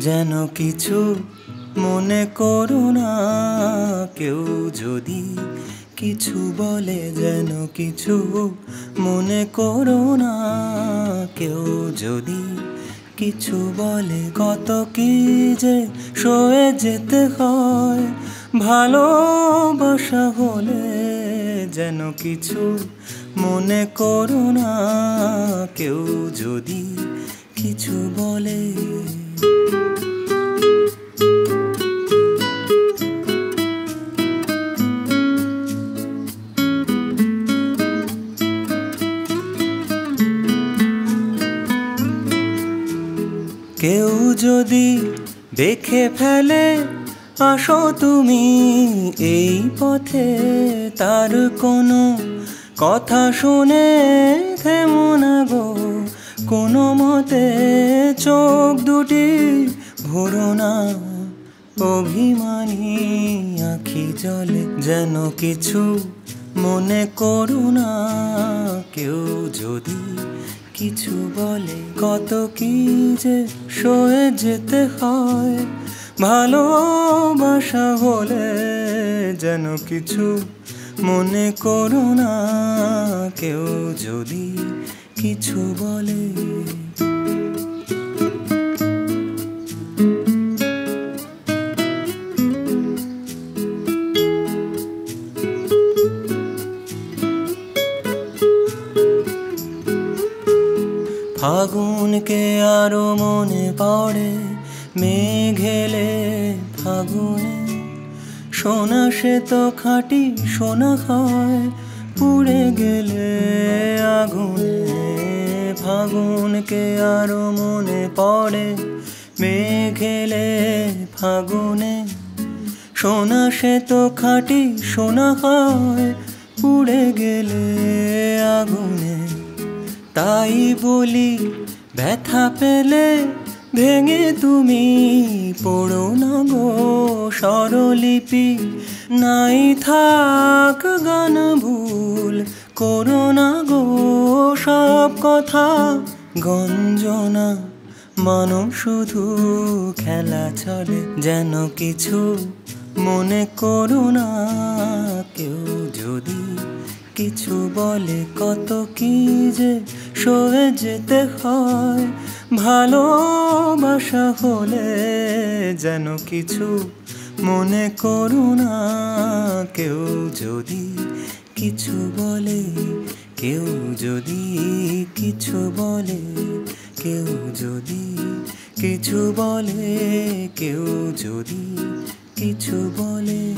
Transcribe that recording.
যেন কিছু মনে করো না। কেউ যদি কিছু বলে যেন কিছু মনে করো না। কেউ যদি কিছু বলে কত কি যে সয়ে যেতে হয়। ভালোবাসা হলে যেন কিছু মনে করো না। কেউ যদি কিছু বলে কেউ যদি দেখে ফেলে, আসো তুমি এই পথে। তার কোনো কথা শুনে থেমো না গো। কোনো মতে চোখ দুটি ভরো না। অভিমানী আখি জলে যেন কিছু মনে করো না। কেউ যদি কিছু বলে, কত কি যে সয়ে যেতে হয়। ভালোবাসা হলে যেন কিছু মনে করো না। কেউ যদি কিছু বলে। ফাগুনকে আরও মনে পড়ে মেঘেলে ফাগুনে। সোনা সে তো খাটি, সোনা হয় পুড়ে গেলে আগুনে। ফাগুনকে আরও মনে পড়ে? মেঘেলে ফাগুনে। সোনা সে তো খাটি, সোনা হয়, পুড়ে গেলে আগুনে। তাই বলি, ব্যথা পেলে ভেঙে তুমি পড়ো না গো। স্বরলিপি নাই থাক, গান ভুল করো না গো। সব কথা গঞ্জনা। মানো শুধু খেলা চলে, যেন কিছু মনে করো না। কেউ যদি কিছু বলে, কত কি যে সয়ে যেতে হয়। ভালোবাসা হলে যেন কিছু মনে করো না। কেউ যদি কিছু বলে কেউ যদি কিছু বলে কেউ যদি কিছু বলে কেউ যদি কিছু বলে।